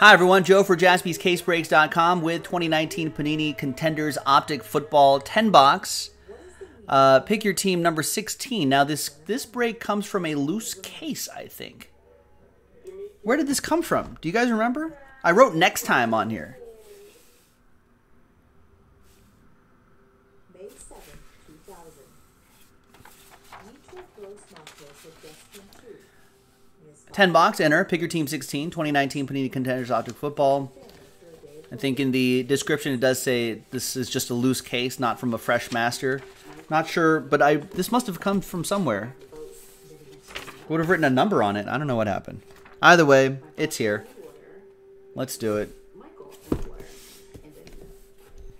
Hi, everyone. Joe for jaspyscasebreaks.com with 2019 Panini Contenders Optic Football 10 box. Uh, pick your team number 16. Now, this, this break comes from a loose case, I think. Where did this come from? Do you guys remember? I wrote next time on here. May 7, 2000. Mutual gross markers of Justin 2. Miss 10 box, enter. Pick your team 16, 2019 Panini Contenders Optic Football. I think in the description it does say this is just a loose case, not from a fresh master. Not sure, but I this must have come from somewhere. Would have written a number on it. I don't know what happened. Either way, it's here. Let's do it. Michael and Laura. And then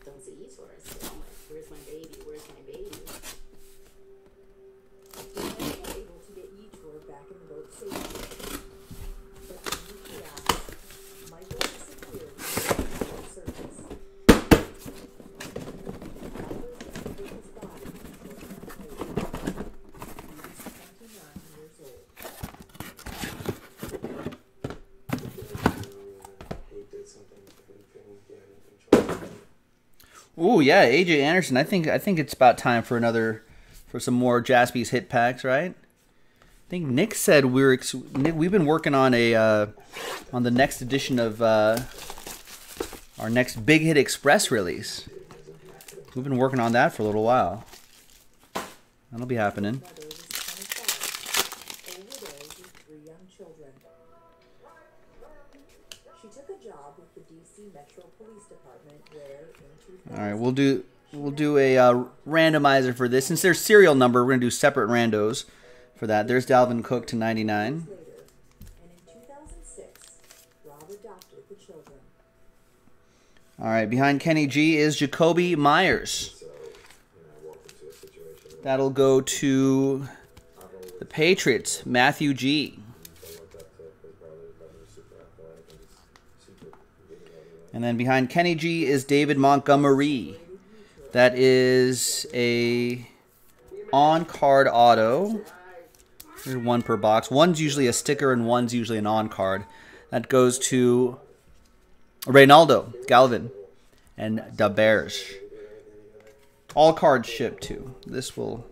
don't see Eeyores. So I'm like, where's my baby? Where's my baby? was able to get Eeyore back in the boat safely. But when he collapsed, Michael disappeared from the surface. Divers discovered his body shortly later. He was 29 years old. he did something and couldn't get any control. Ooh, yeah, AJ Anderson. I think I think it's about time for another for some more Jaspy's hit packs, right? I think Nick said we're we've been working on a uh, on the next edition of uh, our next Big Hit Express release. We've been working on that for a little while. That'll be happening. All right, we'll do we'll do a uh, randomizer for this. Since there's serial number, we're gonna do separate randos for that. There's Dalvin Cook to 99. and in 2006, Rob adopted the children. All right, behind Kenny G is Jakobi Meyers. So, you know, I walked into a situation. That'll go to the Patriots, Matthew G. I looked up to his brother. His brother was super athletic and just super good at everything. And then behind Kenny G is David Montgomery. That is a on-card auto. There's one per box. One's usually a sticker and one's usually an on-card. That goes to Reynaldo, Galvin, and DeBerge. All cards shipped too. This will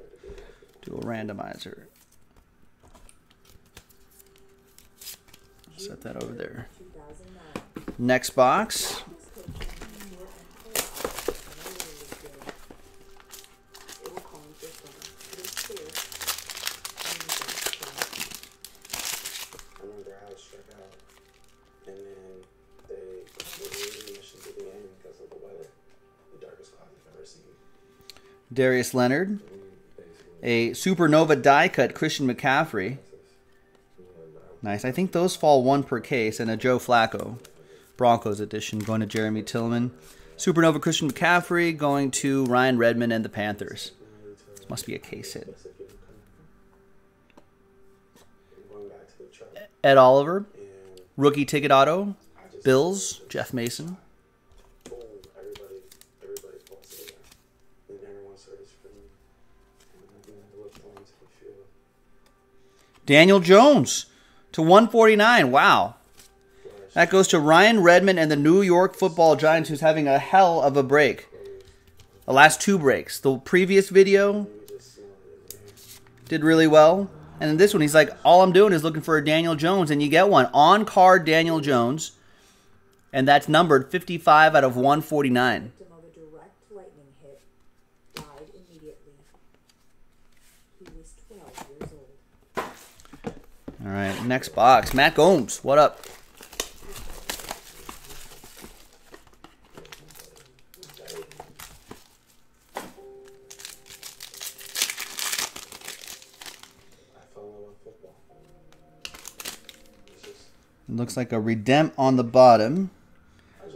do a randomizer. Set that over there. 2009. Next box. Darius Leonard. A supernova die cut Christian McCaffrey. Nice. I think those fall one per case, and a Joe Flacco Broncos edition going to Jeremy Tillman. Supernova Christian McCaffrey going to Ryan Redmond and the Panthers. This must be a case hit. Ed Oliver, rookie ticket auto. Bills, Jeff Mason. Daniel Jones to 149. Wow. That goes to Ryan Redmond and the New York Football Giants, who's having a hell of a break. The last two breaks. The previous video just, you know, did really well. And in this one, he's like, all I'm doing is looking for a Daniel Jones, and you get one. On card Daniel Jones. And that's numbered 55 out of 149. Victim of a direct lightning hit died immediately. He was 12 years old. All right, next box. Matt Gomes, what up? Looks like a Redempt on the bottom.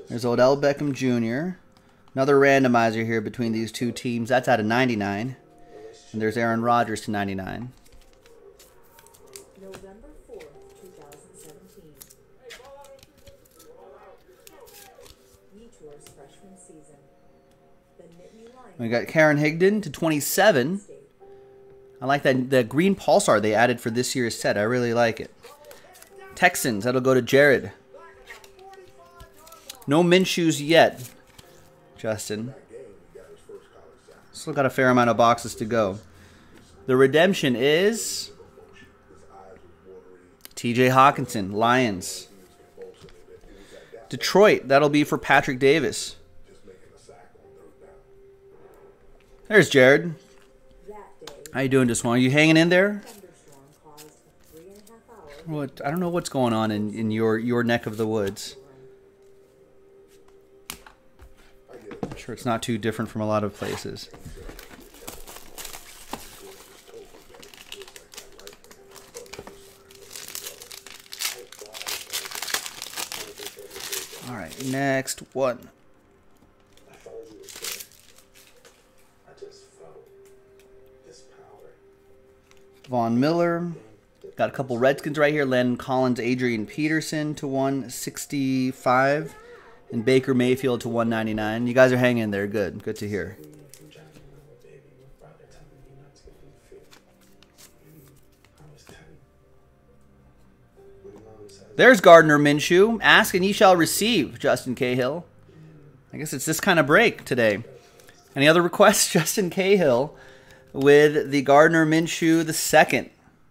There's Odell Beckham Jr. Another randomizer here between these two teams. That's out of 99. And there's Aaron Rodgers to 99. November 4th, 2017. Detour's freshman season. The Nittany Lions We got Karen Higdon to 27. I like that the green pulsar they added for this year's set. I really like it. Texans, that'll go to Jared. No Minshews yet, Justin. Still got a fair amount of boxes to go. The redemption is TJ Hockenson, Lions. Detroit, that'll be for Patrick Davis. There's Jared. How you doing, Deswan? Are you hanging in there? What I don't know what's going on in, in your your neck of the woods. I'm sure it's not too different from a lot of places. All right, next one. Von Miller. Got a couple Redskins right here. Landon Collins, Adrian Peterson to 165. And Baker Mayfield to 199. You guys are hanging in there. Good. Good to hear. From John Lennon, baby, my brother telling me not to get in the field. I was 10. My mom says, There's Gardner Minshew. Ask and ye shall receive, Justin Cahill. I guess it's this kind of break today. Any other requests? Justin Cahill with the Gardner Minshew the second. Thanks to Jen Latta. And that's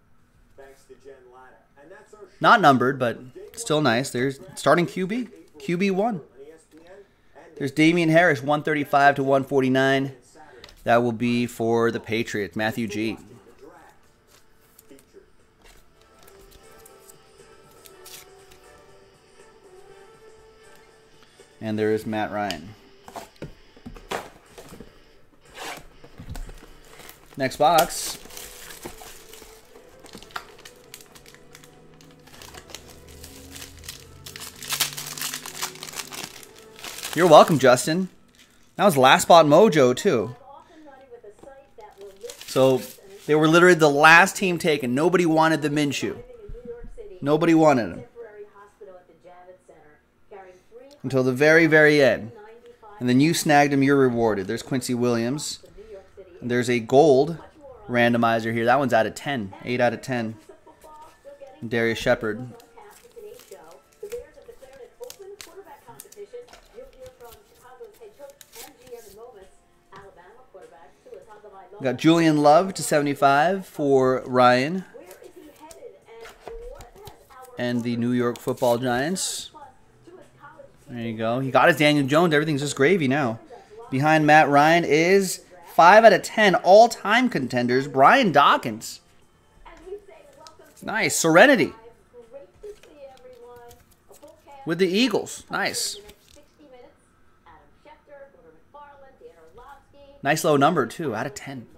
our show Not numbered, but still nice. There's starting QB. QB one. on ESPN and There's Damien Harris, 135 to 149. That will be for the Patriots. Matthew G. And there is Matt Ryan. Next box. You're welcome, Justin. That was last spot mojo too. So they were literally the last team taken. Nobody wanted the Minshew. Nobody wanted him until the very, very end. And then you snagged him. You're rewarded. There's Quincy Williams. And there's a gold randomizer here. That one's out of 10. 8 out of 10. Football Darius Shepard. Tagovailoa. Got Julian Love to 75 for Ryan and the New York Football Giants. There you go. He got his Daniel Jones. Everything's just gravy now. Behind Matt Ryan is 5 out of 10 all time contenders, Brian Dawkins. We Nice. Serenity with the Eagles. Nice. Nice low number, too, out of 10.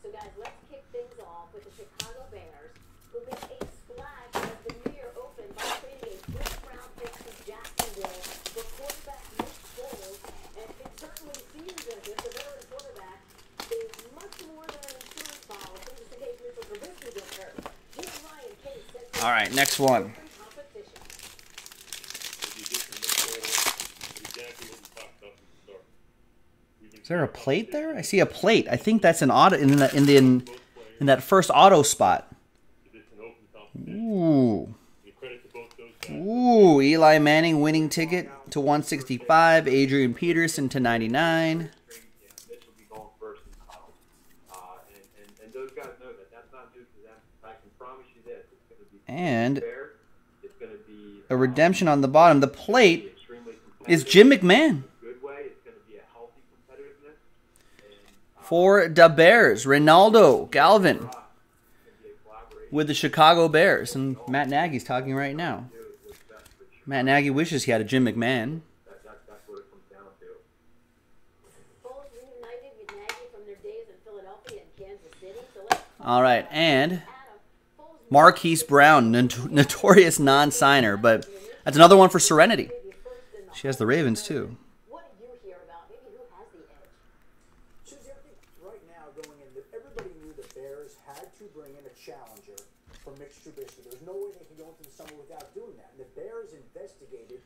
So guys, let's kick things off with the Chicago Bears, who made a splash the New Year Open by trading a first round pick to Jacksonville for quarterback Nick Foles. And it certainly seems as if the veteran quarterback is much more than an insurance policy, just in case Mitchell Trubisky gets hurt. Jim Ryan Case All right, next one. Is there a plate there? I see a plate. I think that's an auto in the in the in, in that first auto spot. Ooh. Ooh, Eli Manning winning ticket to 165, Adrian Peterson to 99. Yeah, Mitch will be going first in the huddle. Uh, and, a redemption on the bottom. The plate is Jim McMahon in a good way. It's going to be a healthy competitiveness. And uh, for the Bears. Ronaldo Galvin with the Chicago Bears. And Matt Nagy's talking right now. Matt Nagy wishes he had a Jim McMahon. All right, and. Marquise Brown, not- notorious non-signer, but that's another one for Serenity. She has the Ravens too. What do you hear about maybe who has the edge? Susie, I think right now going in, everybody knew the Bears had to bring in a challenger for Mitch Trubisky. There's no way they could go into the summer without doing that. And the Bears investigated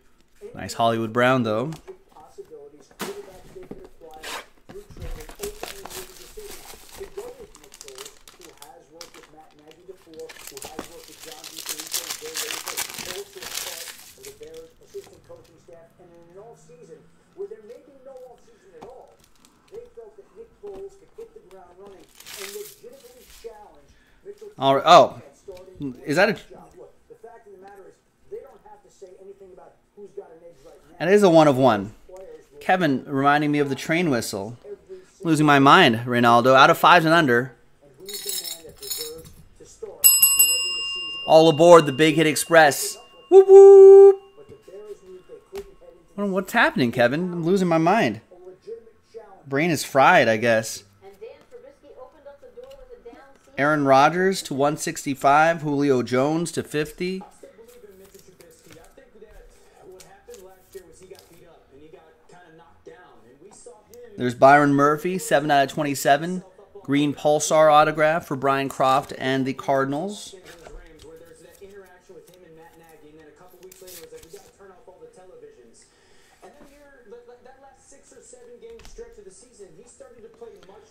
Nice Hollywood Brown though. possibilities, quarterbacks they could acquire through training, ultimately made the decision to go with Nick Foles, who has worked with Matt Nagy before, who has worked with John DeFilippo and Bill Lazor, both to start of the Bears assistant coaching staff, and in an off season where there may be no off season at all, they felt that Nick Foles could hit the ground running and legitimately challenge Mitchell. All right. Oh, is that a? job. Look, the fact of the matter is, they don't have to say anything about who's got an edge right now. That is a one of one. Kevin reminding me of the train whistle. Losing my mind, Ronaldo. Out of fives and under. and who's the man that deserves to start whenever the season. All aboard the Big Hit Express. Whoop whoop. But the Bears knew they couldn't head into What- What's happening, Kevin? I'm losing my mind. a legitimate challenge. Brain is fried, I guess. And Dan Trubisky opened up the door with a down season. Aaron Rodgers to 165. Julio Jones to 50. I still believe in Mitchell Trubisky. I think that what happened last year was he got beat up and he got kind of knocked down, and we saw him. There's Byron Murphy, 7 out of 27. Green Pulsar autograph for Brian Croft and the Cardinals.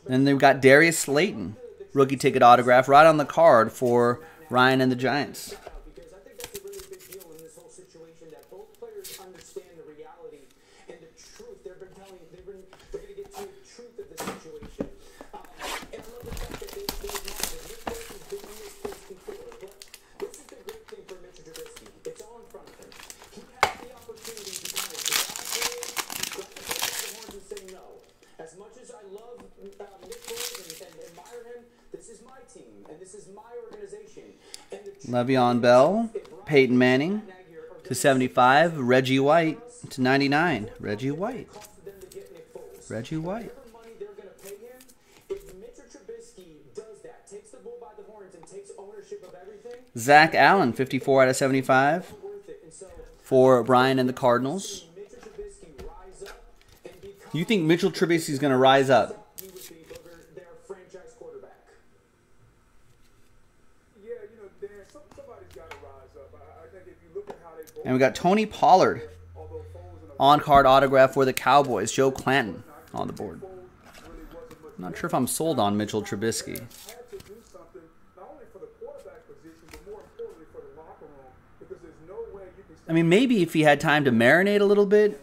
And they've got Darius Slayton, rookie ticket autograph, right on the card for Ryan and the Giants. because I think that's a really big deal in this whole situation that both players understand the reality and the truth. They've been telling, they've been, they're going to get to the truth of the situation. Um, and I love the fact that they, they acknowledge it. Nick Foles has been in this place before, but this is the great thing for Mitchell Trubisky. It's all in front of him. He has the opportunity to kind of grab it, grab the horns and say no. As much as I love uh, Nick Foles and, and admire him, this is my team and this is my organization. And the truth Le'Veon Bell, Peyton Manning to 75. Reggie White to 99. Reggie White. Reggie White. Zach Allen, 54 out of 75 worth it. And so, for Brian and the Cardinals. You think Mitchell Trubisky is going to rise up? he would be Booger, their franchise quarterback. Yeah, you know, Dan, some, somebody's got to rise up. I, I think if you look at how they both, And we got Tony Pollard, on card autograph for the Cowboys. Joe Clanton on the board. I'm not sure if I'm sold on Mitchell Trubisky. I mean, maybe if he had time to marinate a little bit,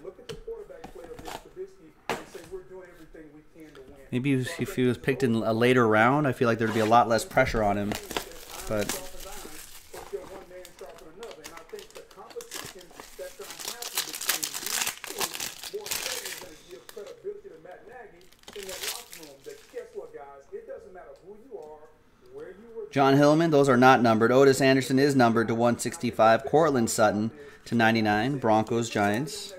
maybe if he was picked in a later round, I feel like there'd be a lot less pressure on him. But you're one man sharper than another, and I think the competition that's going to happen between these two more importantly is going to give credibility to Matt Nagy in that locker room. That guess what, guys? It doesn't matter who you are, where you were. John Hillman, those are not numbered. Ottis Anderson is numbered to 165. Courtland Sutton to 99. Broncos, Giants.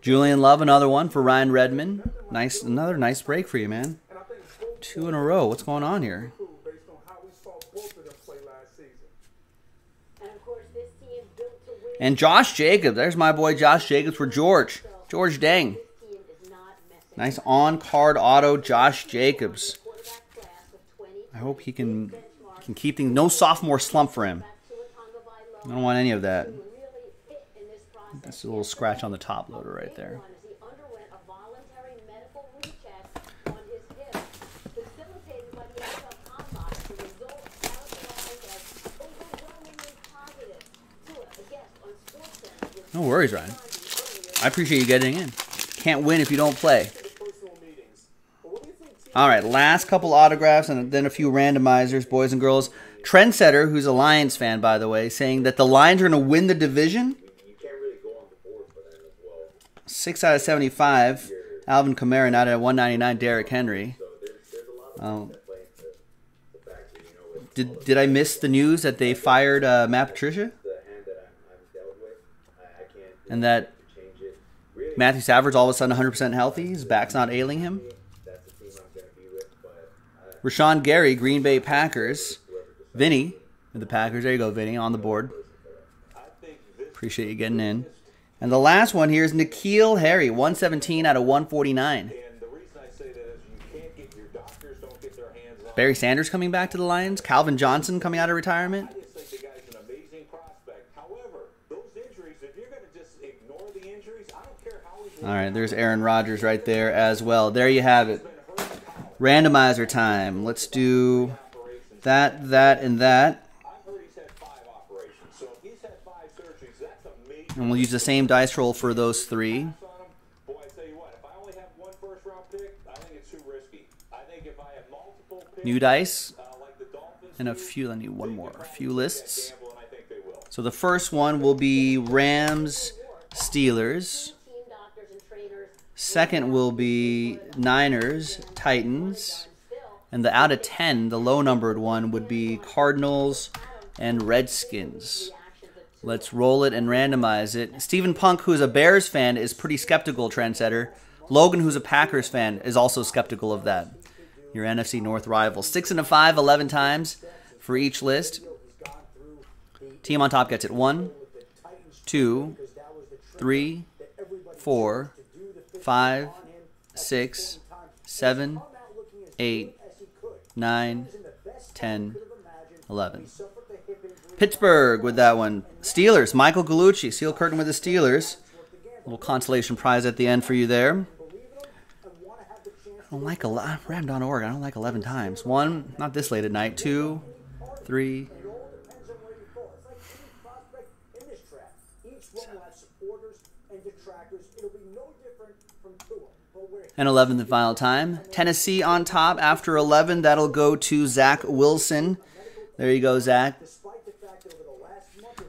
Julian Love, another one for Ryan Redmond. Nice, another nice break for you, man. Two in a row. What's going on here? And Josh Jacobs. There's my boy Josh Jacobs for George. George Dang. Nice on card auto, Josh Jacobs. Quarterback class of 20 I hope he can can keep things. No sophomore slump for him. I don't want any of that. That's a little scratch on the top loader right there. No worries, Ryan. I appreciate you getting in. Can't win if you don't play. All right, last couple autographs and then a few randomizers, boys and girls. Trendsetter, who's a Lions fan, by the way, saying that the Lions are going to win the division. Six out of 75. Alvin Kamara, not at 199. Derrick Henry. Um, Did did I miss the news that they fired uh, Matt Patricia and that Matthew Stafford's all of a sudden 100% healthy? His back's not ailing him. Rashan Gary, Green Bay Packers. Vinny, the Packers. There you go, Vinny, on the board. Appreciate you getting in. And the last one here is N'Keal Harry, 117 out of 149. And the reason I say that is you can't get your doctors don't get their hands on. Barry Sanders coming back to the Lions. Calvin Johnson coming out of retirement. I just think the guy's an amazing prospect. However, those injuries, if you're going to just ignore the injuries, I don't care how he's All right, there's Aaron Rodgers right there as well. There you have it. Randomizer time. Let's do That, that, and that. And we'll use the same dice roll for those three. New dice. And a few, I need one more. A few lists. So the first one will be Rams, Steelers. Team doctors and trainers Second will be Niners, Titans. And the out of 10, the low numbered one, would be Cardinals and Redskins. Let's roll it and randomize it. Stephen Punk, who's a Bears fan, is pretty skeptical, Trendsetter. Logan, who's a Packers fan, is also skeptical of that. Your NFC North rival. Six and a five, 11 times for each list. Team on top gets it. One, two, three, four, five, six, seven, eight, nine, ten, eleven. Pittsburgh with that one. Steelers. Michael Galucci. Seal curtain with the Steelers. Little consolation prize at the end for you there. I don't like a lot. Rammed on. I don't like 11 times. One, not this late at night. Two, three, It all depends on where you fall. It's like any prospect in this draft. Each one will have supporters and detractors. It'll be no different from Tua. But where and 11 the final time. Tennessee on top after 11. That'll go to Zach Wilson. There you go, Zach.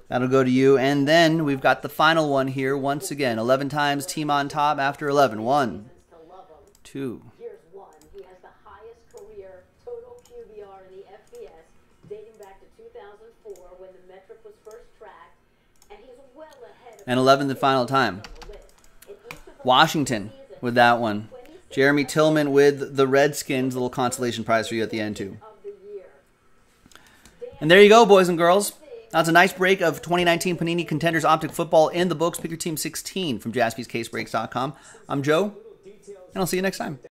That'll go to you. And then we've got the final one here once again. 11 times team on top after 11. One, two, He has the highest career total QBR in the FBS dating back to 2004 when the metric was first tracked, and he's well ahead of and 11 the final time. Washington with that one. Jeremy Tillman with the Redskins. Little consolation prize for you at the end, too. And there you go, boys and girls. That's a nice break of 2019 Panini Contenders Optic Football in the books. Pick your team 16 from jaspyscasebreaks.com. I'm Joe, and I'll see you next time.